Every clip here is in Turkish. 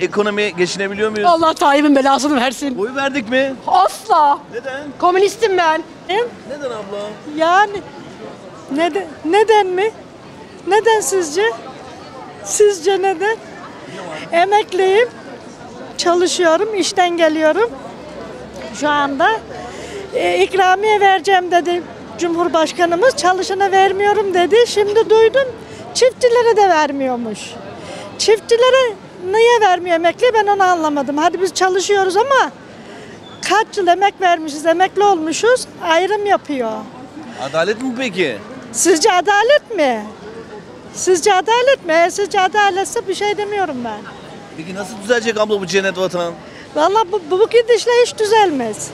Ekonomi geçinebiliyor muyuz? Allah Tayyip'in belasını versin. Oy verdik mi? Asla. Neden? Komünistim ben. Hem Neden abla? Yani neden, neden mi? Neden sizce? Sizce neden? Emekliyim. Çalışıyorum, işten geliyorum. Şu anda e, ikramiye vereceğim dedi Cumhurbaşkanımız. Çalışana vermiyorum dedi. Şimdi duydum çiftçilere de vermiyormuş. Çiftçilere niye vermiyor emekli ben onu anlamadım. Hadi biz çalışıyoruz ama kaç yıl emek vermişiz, emekli olmuşuz ayrım yapıyor. Adalet mi peki? Sizce adalet mi? Sizce adalet mi? Eğer sizce adaletse bir şey demiyorum ben. Peki nasıl düzelecek abla bu cennet vatan? Vallahi bu, bu, bu gidişle hiç düzelmez.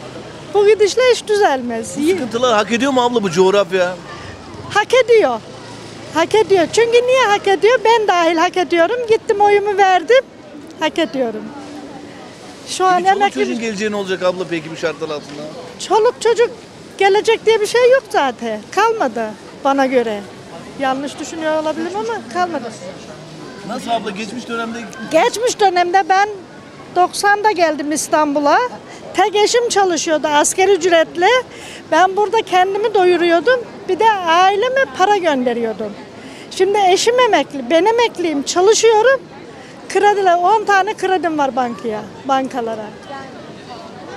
Bu gidişle hiç düzelmez. Y- Sıkıntılar hak ediyor mu abla bu coğrafya? Hak ediyor. Hak ediyor. Çünkü niye hak ediyor? Ben dahil hak ediyorum. Gittim oyumu verdim. Hak ediyorum. Şu an Peki çoluk emekli çocuğun geleceği ne olacak abla peki bu şartlar altında? çoluk çocuk gelecek diye bir şey yok zaten. Kalmadı bana göre. Yanlış düşünüyor olabilirim ama kalmadı. Nasıl abla geçmiş dönemde Geçmiş dönemde ben 90'da geldim İstanbul'a. Tek eşim çalışıyordu askeri ücretle. Ben burada kendimi doyuruyordum. Bir de aileme para gönderiyordum. Şimdi eşim emekli, ben emekliyim, çalışıyorum. Krediler, 10 tane kredim var bankaya, bankalara.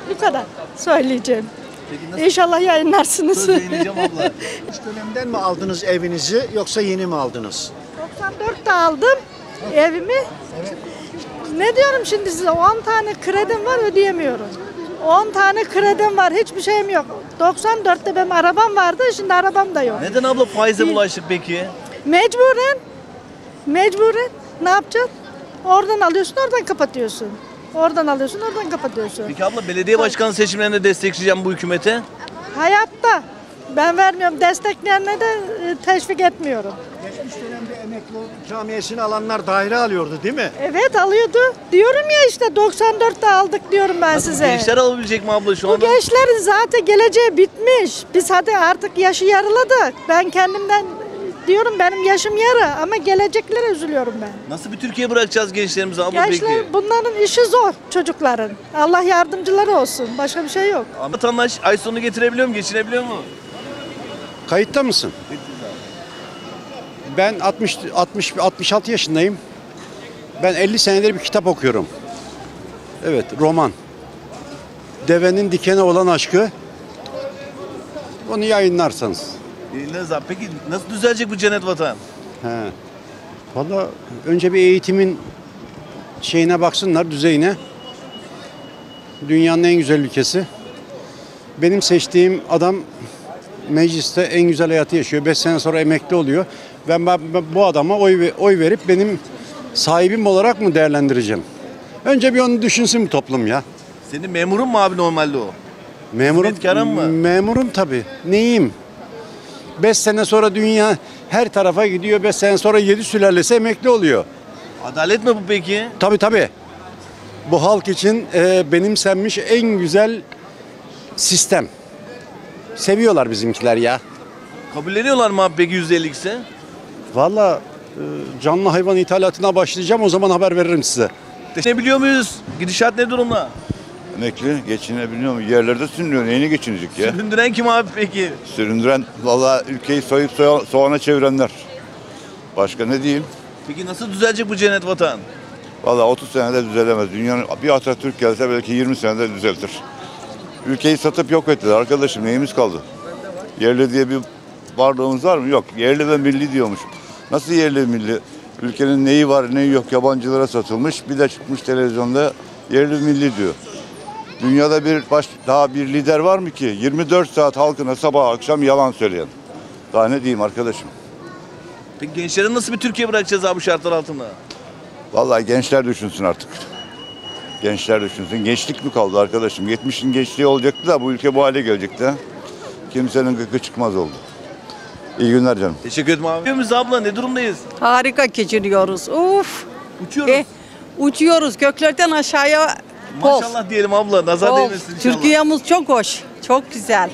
Bu kadar söyleyeceğim. Peki nasıl İnşallah yayınlarsınız. söz yayınlayacağım abla? Bu dönemden mi aldınız evinizi yoksa yeni mi aldınız? 94'te aldım evimi. Ne diyorum şimdi size 10 tane kredim var ödeyemiyorum. 10 tane kredim var hiçbir şeyim yok. 94'te benim arabam vardı şimdi arabam da yok. Neden abla faize bulaştık peki? Mecburen, mecburen ne yapacaksın? Oradan alıyorsun oradan kapatıyorsun. Oradan alıyorsun oradan kapatıyorsun. Peki abla belediye başkanı seçimlerinde destekleyeceğim bu hükümete. Hayatta ben vermiyorum destekleyenleri de e, teşvik etmiyorum. Geçmiş dönemde emekli ikramiyesini alanlar daire alıyordu değil mi? Evet alıyordu. Diyorum ya işte 94'te aldık diyorum ben size. Gençler alabilecek mi abla şu Bu anda? gençlerin zaten geleceği bitmiş. Biz hadi artık yaşı yarıladık. Ben kendimden diyorum benim yaşım yarı ama geleceklere üzülüyorum ben. Nasıl bir Türkiye bırakacağız gençlerimize abla Gençler peki? bunların işi zor çocukların. Allah yardımcıları olsun. Başka bir şey yok. Vatandaş ay sonu getirebiliyor mu, geçinebiliyor mu? Kayıtta mısın? Ben 60 60 66 yaşındayım. Ben 50 senedir bir kitap okuyorum. Evet, roman. Devenin dikene olan aşkı. Onu yayınlarsanız. Yayınlarız abi. Peki nasıl düzelecek bu cennet vatan? He. Valla önce bir eğitimin şeyine baksınlar, düzeyine. Dünyanın en güzel ülkesi. Benim seçtiğim adam mecliste en güzel hayatı yaşıyor. 5 sene sonra emekli oluyor. Ben, ben- ben bu adama oy, oy verip benim sahibim olarak mı değerlendireceğim? Önce bir onu düşünsün bu toplum ya. Senin memurun mu abi normalde o? Memurum, Hizmetkarın mı? Memurum tabii. Neyim? 5 sene sonra dünya her tarafa gidiyor. 5 sene sonra 7 sülalesi emekli oluyor. Adalet mi bu peki? Tabii tabii. Bu halk için e, benimsenmiş en güzel sistem. Seviyorlar bizimkiler ya. Kabulleniyorlar mı abi peki %50 ise? Valla e, canlı hayvan ithalatına başlayacağım o zaman haber veririm size. Geçinebiliyor muyuz? Gidişat ne durumda? Emekli geçinebiliyor mu? Yerlerde sürünüyor. Neyini geçinecek ya? Süründüren kim abi peki? Süründüren valla ülkeyi soyup soya- soğana çevirenler. Başka ne diyeyim? Peki nasıl düzelecek bu cennet vatan? Valla 30 senede düzelemez. Dünyanın bir Atatürk gelse belki 20 senede düzeltir. Ülkeyi satıp yok ettiler arkadaşım. Neyimiz kaldı? Yerli diye bir varlığımız var mı? Yok. Yerli ve milli diyormuş. Nasıl yerli milli? Ülkenin neyi var neyi yok yabancılara satılmış. Bir de çıkmış televizyonda yerli milli diyor. Dünyada bir baş, daha bir lider var mı ki 24 saat halkına sabah akşam yalan söyleyen? Daha ne diyeyim arkadaşım? Peki gençlere nasıl bir Türkiye bırakacağız abi bu şartlar altında? Vallahi gençler düşünsün artık. Gençler düşünsün. Gençlik mi kaldı arkadaşım? 70'in gençliği olacaktı da bu ülke bu hale gelecekti. Kimsenin gıkı çıkmaz oldu. İyi günler canım. Teşekkür ederim abi. Biz abla ne durumdayız? Harika geçiriyoruz. Uf. Uçuyoruz. E, uçuyoruz göklerden aşağıya. Maşallah diyelim abla. Nazar Poz. değmesin inşallah. Türkiye'miz çok hoş. Çok güzel.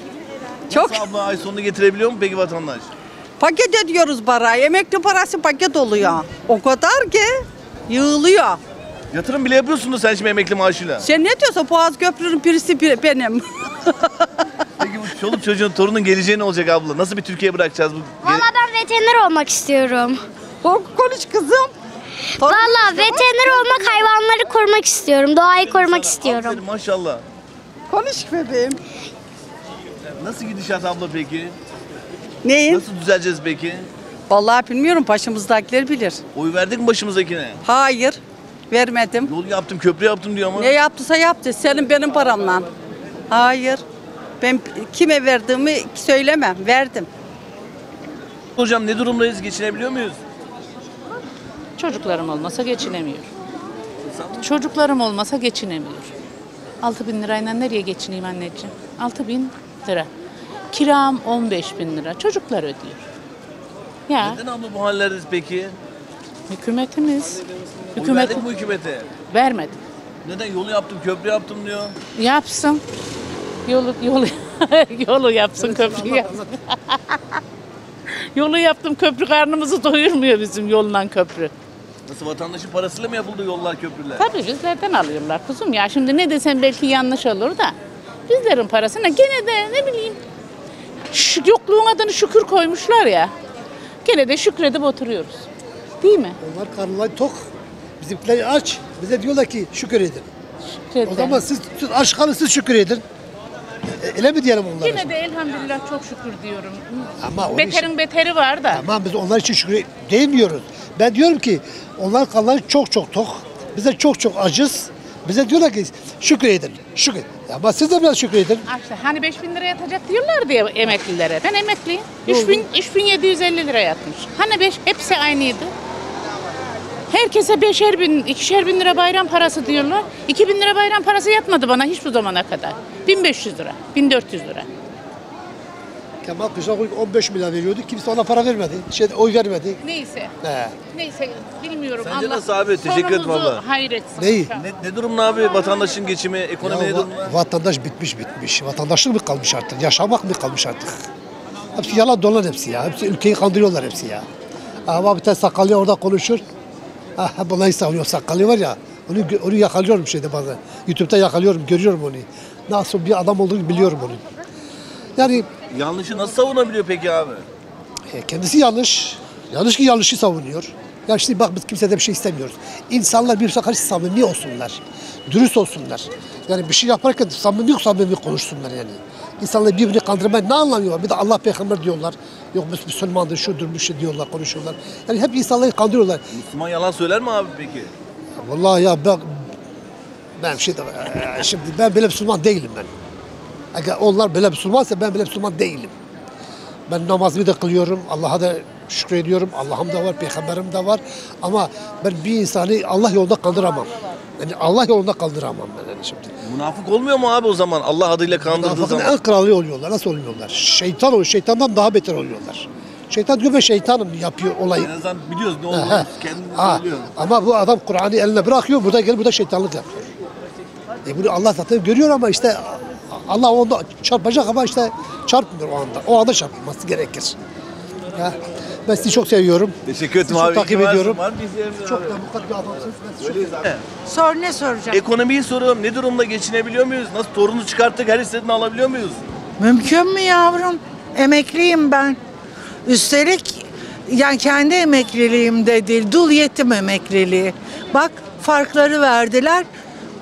Çok Nasıl abla ay sonunu getirebiliyor mu peki vatandaş? paket ediyoruz parayı. Emekli parası paket oluyor. O kadar ki yığılıyor. Yatırım bile yapıyorsunuz sen şimdi emekli maaşıyla. Sen ne diyorsun? Boğaz Köprü'nün birisi bir- benim. Peki bu çoluk çocuğun torunun geleceği ne olacak abla? Nasıl bir Türkiye bırakacağız bu? Valla ben veteriner olmak istiyorum. Konuş kızım. Valla veteriner olmak hayvanları korumak istiyorum. Doğayı korumak istiyorum. Aferin, maşallah. Konuş bebeğim. Nasıl gidişat abla peki? Neyin? Nasıl düzeleceğiz peki? Vallahi bilmiyorum. Başımızdakiler bilir. Oy verdik mi başımızdakine? Hayır. Vermedim. Yol yaptım, köprü yaptım diyor ama. Ne yaptıysa yaptı. Senin benim paramla. Hayır. Ben kime verdiğimi söylemem. Verdim. Hocam ne durumdayız? Geçinebiliyor muyuz? Çocuklarım olmasa geçinemiyor. Çocuklarım olmasa geçinemiyor. 6 bin lirayla nereye geçineyim anneciğim? 6 bin lira. Kiram 15 bin lira. Çocuklar ödüyor. Ya Neden abla bu hallerdeyiz peki? hükümetimiz hükümet mi bu hükümete? vermedi. Neden yolu yaptım, köprü yaptım diyor. Yapsın. Yolu yolu yolu yapsın köprü yapsın. yolu yaptım köprü karnımızı doyurmuyor bizim yoldan köprü. Nasıl vatandaşın parasıyla mı yapıldı yollar, köprüler? Tabii bizlerden alıyorlar kuzum ya. Şimdi ne desem belki yanlış olur da. Bizlerin parasına gene de ne bileyim. Şu yokluğun adını şükür koymuşlar ya. Gene de şükredip oturuyoruz. Değil mi? Onlar karnları tok. Bizimkiler aç. Bize diyorlar ki şükür edin. Şükredin. O zaman siz, siz aç kalın siz şükür edin. E, öyle mi diyelim onlara? Gene de elhamdülillah çok şükür diyorum. Ama onun Beterin beteri var da. Tamam biz onlar için şükür değmiyoruz. Ben diyorum ki onlar karnları çok çok tok. Bize çok çok acız. Bize diyorlar ki şükür edin. Şükür. Ama siz de biraz şükür edin. Ah İşte hani 5 bin lira yatacak diyorlar diye emeklilere. Ben emekliyim. 3 bin, 3750 lira yatmış. Hani 5 hepsi aynıydı. Herkese beşer bin, ikişer bin lira bayram parası diyorlar. 2 bin lira bayram parası yatmadı bana hiç bu zamana kadar. 1500 lira, 1400 lira. Kemal Kılıçdaroğlu 15 milyar veriyordu. Kimse ona para vermedi. Şey, oy vermedi. Neyse, He. neyse bilmiyorum. Sence Allah nasıl abi? Teşekkür ederim sonumuzu abla. hayretsin. Neyi? Ne, ne durumda abi vatandaşın geçimi, ekonomi Ya ne va- durumda? vatandaş bitmiş bitmiş. Vatandaşlık mı kalmış artık? Yaşamak mı kalmış artık? Hepsi yalan dolan hepsi ya. Hepsi ülkeyi kandırıyorlar hepsi ya. Ama bir tane sakallı orada konuşur. Ha, hep olayı savunuyor. Sakallı var ya. Onu, gö- onu yakalıyorum şeyde bazen. YouTube'da yakalıyorum, görüyorum onu. Nasıl bir adam olduğunu biliyorum onu. Yani Yanlışı nasıl savunabiliyor peki abi? e, kendisi yanlış. Yanlış ki yanlışı savunuyor. Ya şimdi bak biz kimseden bir şey istemiyoruz. İnsanlar birbirine karşı samimi olsunlar. Dürüst olsunlar. Yani bir şey yaparken samimi samimi konuşsunlar yani. İnsanlar birbirini kandırmayı ne anlamıyor? Bir de Allah peygamber diyorlar. Yok biz Müslümandır, şudur, bu şey diyorlar, konuşuyorlar. Yani hep insanları kandırıyorlar. Müslüman yalan söyler mi abi peki? Vallahi ya ben ben şey e, şimdi ben böyle Müslüman değilim ben. Eğer onlar böyle Müslümansa ben böyle Müslüman değilim. Ben namazımı da kılıyorum. Allah'a da şükrediyorum. Allah'ım da var, peygamberim de var. Ama ben bir insanı Allah yolunda kandıramam. Yani Allah yolunda kandıramam ben yani şimdi. Münafık olmuyor mu abi o zaman Allah adıyla kandırdığı Münafıkın zaman? en kralı oluyorlar. Nasıl oluyorlar? Şeytan oluyor. Şeytandan daha beter oluyorlar. Şeytan diyor ben şeytanım yapıyor olayı. En azından biliyoruz ne olduğunu kendimiz ha. söylüyoruz. Ama bu adam Kur'an'ı eline bırakıyor, burada gelip burada şeytanlık yapıyor. E bunu Allah zaten görüyor ama işte Allah onda çarpacak ama işte çarpmıyor o anda. O anda çarpması gerekir. Ya, ben sizi çok seviyorum. Teşekkür ederim Sizi çok abi. takip ediyorum. Var Çok abi? demokrat bir adamsınız. Öyleyiz abi. Sor ne soracağım? Ekonomiyi soruyorum. Ne durumda geçinebiliyor muyuz? Nasıl torunu çıkarttık her istediğini alabiliyor muyuz? Mümkün mü yavrum? Emekliyim ben. Üstelik yani kendi emekliliğim de değil, dul yetim emekliliği. Bak farkları verdiler.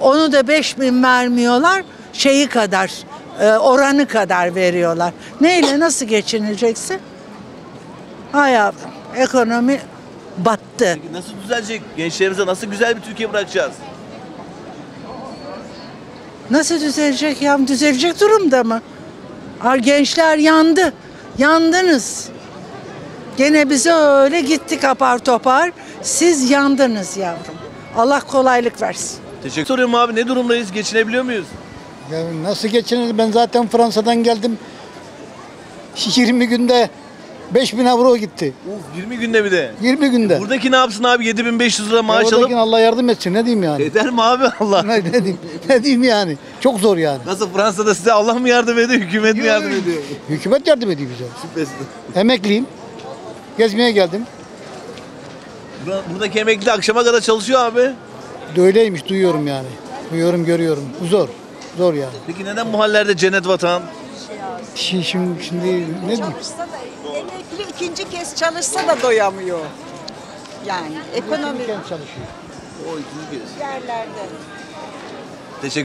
Onu da 5 bin vermiyorlar. Şeyi kadar, e, oranı kadar veriyorlar. Neyle nasıl geçineceksin? Ha yavrum, ekonomi battı. Nasıl düzelecek? Gençlerimize nasıl güzel bir Türkiye bırakacağız? Nasıl düzelecek ya? Düzelecek durumda mı? Ar gençler yandı. Yandınız. Gene bize öyle gittik apar topar. Siz yandınız yavrum. Allah kolaylık versin. Teşekkür soruyorum abi. Ne durumdayız? Geçinebiliyor muyuz? Ya nasıl geçinir? Ben zaten Fransa'dan geldim. 20 günde 5000 avro gitti. Uf 20 günde bir de. 20 günde. Buradaki ne yapsın abi? 7500 lira maaş alıp oradakine Allah yardım etsin. Ne diyeyim yani? Eder mi abi Allah? ne, ne diyeyim? Ne diyeyim yani? Çok zor yani. Nasıl Fransa'da size Allah mı yardım ediyor, hükümet mi yardım ediyor? Hükümet yardım ediyor bize. Şüphesiz. Emekliyim. Gezmeye geldim. Bur- Buradaki emekli akşama kadar çalışıyor abi. De öyleymiş duyuyorum yani. Duyuyorum görüyorum. Zor. Zor yani. Peki neden bu hallerde cennet vatan? Şimdi, şimdi, şimdi ne diyeyim? Çalışsa da emekli ikinci kez çalışsa da doyamıyor. Yani ekonomi çalışıyor. O ikinci kez. yerlerde. Teşekkür